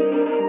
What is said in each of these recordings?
Thank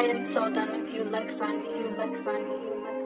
I am so done with you, Lexani, you, Lexani, you,